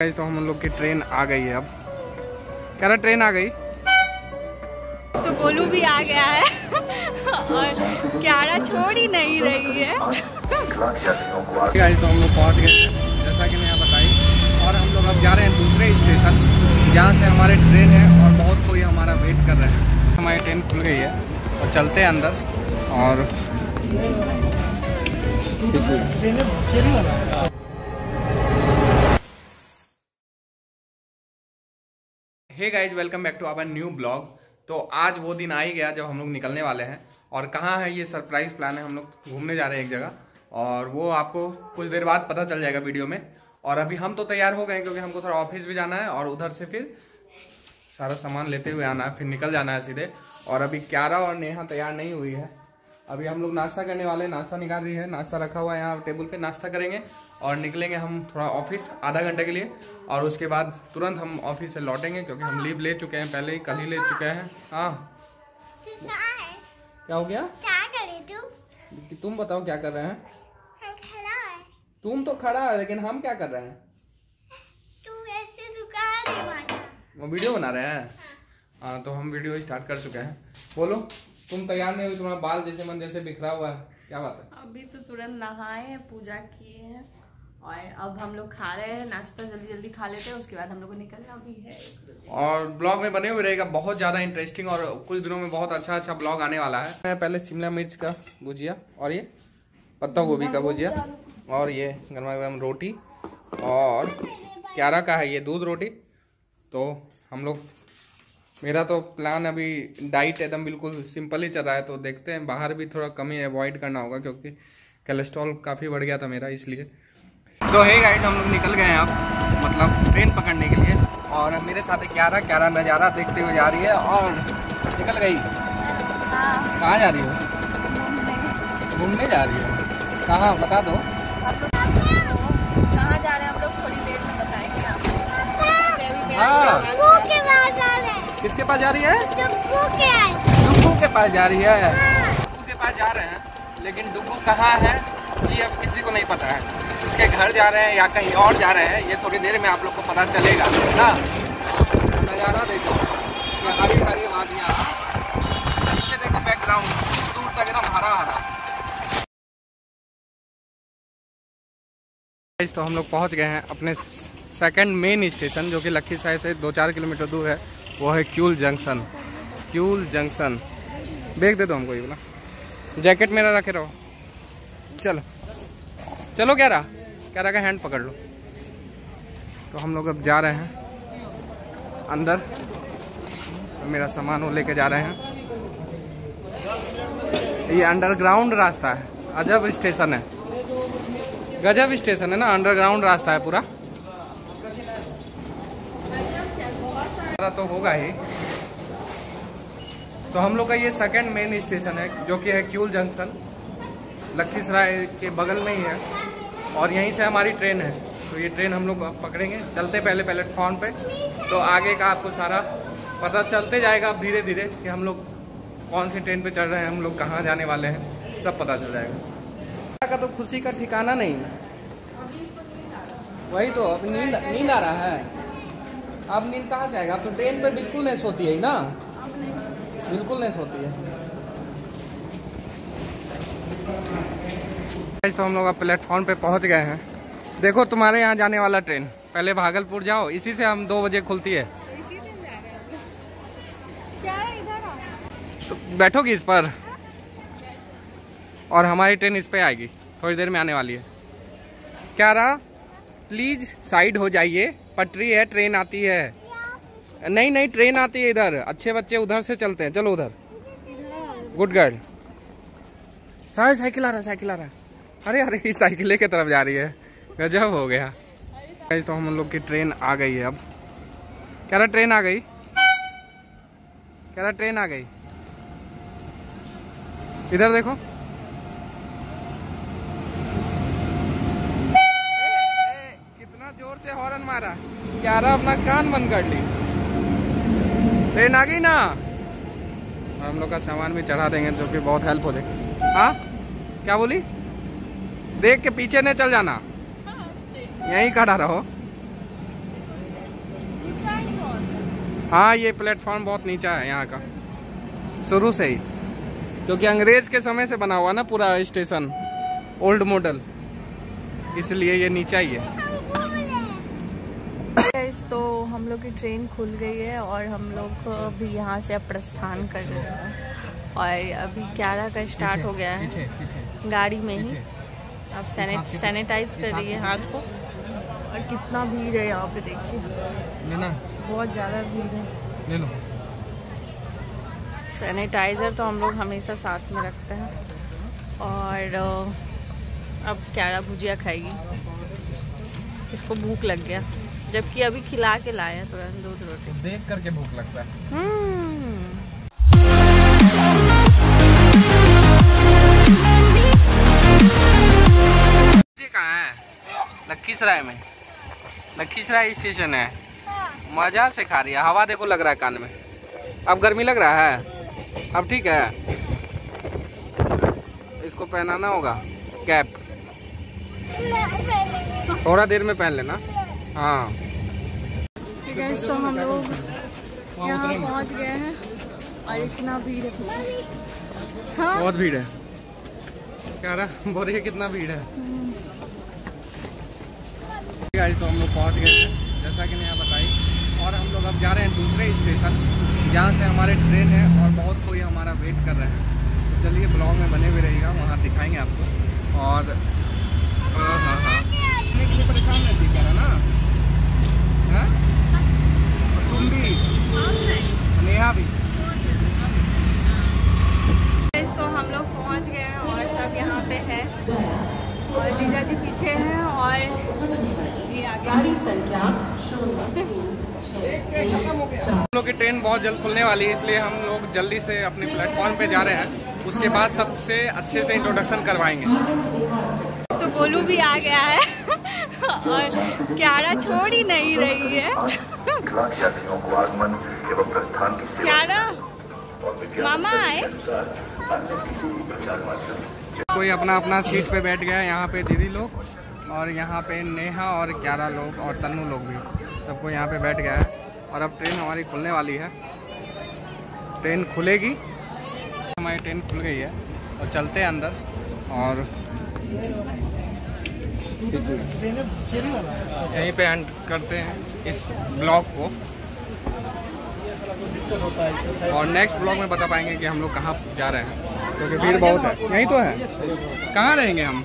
Guys तो हम लोग की ट्रेन आ गई है अब। कह रहा ट्रेन आ गई। तो गोलू भी आ गया है। और क्यारा छोड़ ही नहीं रही है। गाइस तो हम लोग पहुँच गए। जैसा कि मैं बताई और हम लोग अब जा रहे हैं दूसरे स्टेशन जहाँ से हमारे ट्रेन है और बहुत कोई हमारा वेट कर रहे हैं। हमारी ट्रेन खुल गई है। और चलते हैं अंदर और hey guys welcome back to our new blog तो आज वो दिन आ ही गया जब हम लोग निकलने वाले हैं। और कहाँ है ये सरप्राइज़ प्लान है? हम लोग घूमने जा रहे हैं एक जगह। और वो आपको कुछ देर बाद पता चल जाएगा वीडियो में। और अभी हम तो तैयार हो गए क्योंकि हमको थोड़ा ऑफ़िस भी जाना है और उधर से फिर सारा सामान लेते हुए आना है, फिर निकल जाना है सीधे। और अभी क्यारा और नेहा तैयार नहीं हुई है। अभी हम लोग नाश्ता करने वाले हैं। नाश्ता निकाल रही है। नाश्ता रखा हुआ है यहाँ टेबल पे। नाश्ता करेंगे और निकलेंगे हम थोड़ा ऑफ़िस आधा घंटे के लिए। और उसके बाद तुरंत हम ऑफ़िस से लौटेंगे क्योंकि हम लीव ले चुके हैं। पहले ही कल ही ले चुके हैं। हाँ। क्या हो गया? क्या करे तू? कि तुम बताओ क्या कर रहे हैं? है। तुम तो खड़ा है लेकिन हम क्या कर रहे हैं? वो वीडियो बना रहे हैं। हाँ तो हम वीडियो स्टार्ट कर चुके हैं। बोलो। तुम तैयार नहीं हुई तुम्हारा बाल जैसे मन जैसे बिखरा हुआ है। क्या बात है? अभी तो तुरंत नहाए हैं पूजा किए हैं। और अब हम लोग खा रहे हैं नाश्ता जल्दी जल्दी खा लेते हैं उसके बाद हम लोग को निकलना भी है और ब्लॉग में बने हुए रहेगा बहुत ज़्यादा इंटरेस्टिंग और कुछ दिनों में बहुत अच्छा अच्छा ब्लॉग आने वाला है। मैं पहले शिमला मिर्च का भुजिया और ये पत्ता गोभी का भुजिया और ये गर्मा गर्म रोटी और क्यारा का है ये दूध रोटी। तो हम लोग मेरा तो प्लान अभी डाइट एकदम बिल्कुल सिंपल ही चल रहा है तो देखते हैं। बाहर भी थोड़ा कम ही अवॉइड करना होगा क्योंकि कोलेस्ट्रॉल काफ़ी बढ़ गया था मेरा इसलिए। तो हे गाइस हम लोग निकल गए हैं अब मतलब ट्रेन पकड़ने के लिए। और मेरे साथ ग्यारह ग्यारह नज़ारा देखते हुए जा रही है और निकल गई। कहाँ जा रही हो? घूमने जा रही हो। कहाँ? बता दो। कहाँ जा रहे हैं हम लोग? थोड़ी देर में बताएँगे हाँ। है। हैं किसके पास जा रही है? डुग्गू के पास। जा रही है। डुग्गू के पास जा रहे हैं लेकिन डुग्गू कहाँ है ये अब किसी को नहीं पता है। उसके घर जा रहे हैं या कहीं और जा रहे हैं ये थोड़ी देर में आप लोग को पता चलेगा ना? नज़ारा देखो हरी हरी वादियाँ। पीछे देखो बैकग्राउंड दूर तक एकदम हरा हरा तो हम लोग पहुँच गए हैं अपने सेकंड मेन स्टेशन जो कि लखीसराय से दो चार किलोमीटर दूर है। वो है क्यूल जंक्शन। क्यूल जंक्शन। देख दे दो हमको ये बोला जैकेट मेरा रखे रहो। चलो। चलो क्या रहा? क्या रहा? का हैंड पकड़ लो। तो हम लोग अब जा रहे हैं अंदर। तो मेरा सामान वो लेके जा रहे हैं। ये अंडरग्राउंड रास्ता है। अजब स्टेशन है। गजब स्टेशन है ना? अंडरग्राउंड रास्ता है पूरा। तो होगा ही। तो हम लोग का ये सेकंड मेन स्टेशन है, जो कि है क्यूल जंक्शन लखीसराय के बगल में ही है। और यहीं से हमारी ट्रेन है। तो ये ट्रेन हम लोग पकड़ेंगे। चलते पहले प्लेटफॉर्म पे। तो आगे का आपको सारा पता चलते जाएगा धीरे धीरे कि हम लोग कौन सी ट्रेन पे चढ़ रहे हैं, हम लोग कहाँ जाने वाले हैं, सब पता चल जाएगा। का तो खुशी का ठिकाना नहीं वही तो अब नींद नींद आ रहा है। अब नींद कहाँ से आएगा? अब तो ट्रेन पे बिल्कुल नहीं सोती है ना। बिल्कुल नहीं सोती है। Guys, तो हम लोग अब प्लेटफॉर्म पे पहुँच गए हैं। देखो तुम्हारे यहाँ जाने वाला ट्रेन पहले भागलपुर जाओ इसी से हम दो बजे खुलती है। इसी से जा रहे हैं? क्या है इधर? तो बैठोगी इस पर? और हमारी ट्रेन इस पे आएगी। थोड़ी देर में आने वाली है। क्या रहा? प्लीज़ साइड हो जाइए। पटरी है, ट्रेन आती है। नहीं नहीं, ट्रेन आती है इधर। अच्छे बच्चे उधर से चलते हैं। चलो उधर। गुड गर्ल सारे साइकिल आ रहा है, साइकिल आ रहा है। अरे अरे साइकिले की तरफ़ जा रही है। गजब हो गया। तो हम लोग की ट्रेन आ गई है अब। कह रहा ट्रेन आ गई। कह रहा ट्रेन आ गई। इधर देखो। से हॉर्न मारा। क्या रहा अपना कान बंद कर ली। ट्रेन आ गई ना। और हम लोग का सामान भी चढ़ा देंगे, जो कि बहुत हेल्प हो जाएगी हाँ? क्या बोली? देख के पीछे नहीं चल जाना। यहीं खड़ा रहो। हाँ ये प्लेटफॉर्म बहुत नीचा है यहाँ का। शुरू से ही। क्योंकि अंग्रेज़ के समय से बना हुआ ना पूरा स्टेशन ओल्ड मॉडल इसलिए ये नीचा ही है। तो हम लोग की ट्रेन खुल गई है और हम लोग अभी यहाँ से अब प्रस्थान कर रहे हैं। और अभी ग्यारह का स्टार्ट हो गया है। गाड़ी में ही। अब सैनिट सैनिटाइज कर रही है हाथ को। और कितना भीड़ है यहाँ पे देखिए। बहुत ज़्यादा भीड़ है। ले लो। सैनिटाइज़र तो हम लोग हमेशा साथ में रखते हैं। और अब क्यारा भुजिया खाएगी। इसको भूख लग गया। जबकि अभी खिला के लाए हैं तुरंत दूध रोटी। देख करके भूख लगता है। हम्म। कहाँ है? लखीसराय में। लखीसराय स्टेशन है। मज़ा से खा रही है। हवा देखो लग रहा है कान में। अब गर्मी लग रहा है। अब ठीक है। इसको पहनाना होगा। कैप। थोड़ा देर में पहन लेना। हाँ। ठीक है तो हम लोग यहाँ पहुँच गए हैं। और इतना भीड़ है पीछे। हाँ? बहुत भीड़ है। क्या रहा? बोल रही है कितना भीड़ है। गाइस तो हम लोग पहुँच गए थे जैसा कि मैंने बताई। और हम लोग अब जा रहे हैं दूसरे स्टेशन जहाँ से हमारे ट्रेन है और बहुत कोई हमारा वेट कर रहे हैं। तो चलिए ब्लॉग में बने हुए रहेगा वहाँ दिखाएँगे आपको। और हाँ हाँ हाँ खाने के लिए परेशान रहती है कह रहा ना हाँ? और तुम भी नेहा भी गाइस, तो हम लोग पहुँच गए हैं और सब यहाँ पे है और जीजा जी पीछे हैं और ये आगे हम लोग की ट्रेन बहुत जल्द खुलने वाली है इसलिए हम लोग जल्दी से अपने प्लेटफॉर्म पे जा रहे हैं। उसके बाद सबसे अच्छे से इंट्रोडक्शन करवाएँगे। तो गोलू भी आ गया है। और क्यारा छोड़ ही नहीं रही है। लाख यात्रियों को आगमन एवं प्रस्थान की सेवा क्यारा मामा आए। कोई अपना अपना सीट पे बैठ गया है यहाँ पे दीदी लोग। और यहाँ पे नेहा और ग्यारह लोग और तन्नू लोग भी। सबको यहाँ पे बैठ गया है। और अब ट्रेन हमारी खुलने वाली है। ट्रेन खुलेगी। हमारी ट्रेन खुल गई है। और चलते हैं अंदर। और यहीं पे एंड करते हैं इस ब्लॉग को। और नेक्स्ट ब्लॉग में बता पाएँगे कि हम लोग कहाँ जा रहे हैं। क्योंकि भीड़ बहुत है। यहीं तो है। कहाँ रहेंगे हम?